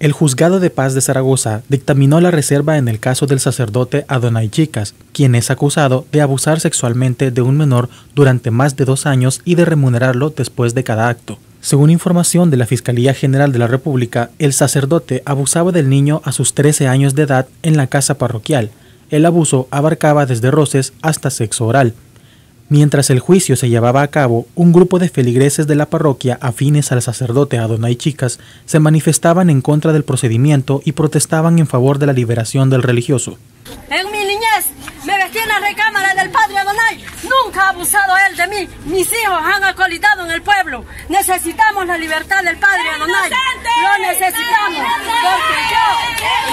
El juzgado de paz de Zaragoza dictaminó la reserva en el caso del sacerdote Adonai Chicas, quien es acusado de abusar sexualmente de un menor durante más de dos años y de remunerarlo después de cada acto. Según información de la Fiscalía General de la República, el sacerdote abusaba del niño a sus 13 años de edad en la casa parroquial. El abuso abarcaba desde roces hasta sexo oral. Mientras el juicio se llevaba a cabo, un grupo de feligreses de la parroquia afines al sacerdote Adonai Chicas se manifestaban en contra del procedimiento y protestaban en favor de la liberación del religioso. En mi niñez me vestí en la recámara del padre Adonai. Nunca ha abusado él de mí. Mis hijos han acolitado en el pueblo. Necesitamos la libertad del padre Adonai. Lo necesitamos porque yo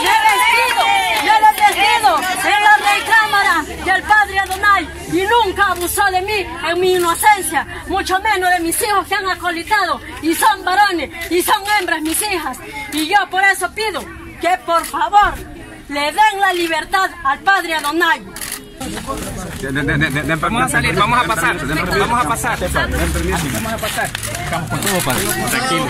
me he vestido, yo le he vestido en la recámara del padre Adonai y nunca abusó de mí en mi inocencia, mucho menos de mis hijos que han acolitado y son varones y son hembras mis hijas. Y yo por eso pido que por favor le den la libertad al padre Adonai. Vamos a salir, vamos a pasar, vamos a pasar. Vamos a pasar. con todo, padre. Tranquilo.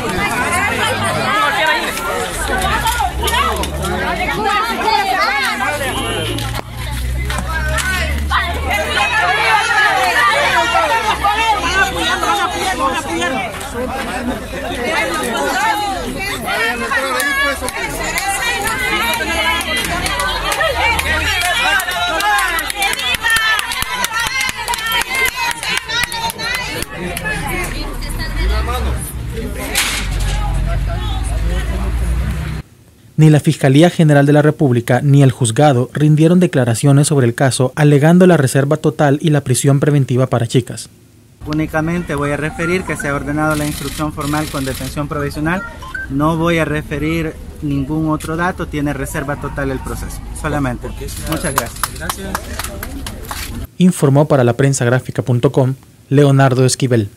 Ni la Fiscalía General de la República ni el juzgado rindieron declaraciones sobre el caso alegando la reserva total y la prisión preventiva para chicas. Únicamente voy a referir que se ha ordenado la instrucción formal con detención provisional. No voy a referir ningún otro dato, tiene reserva total el proceso. Solamente. Muchas gracias. Informó para la prensa Leonardo Esquivel.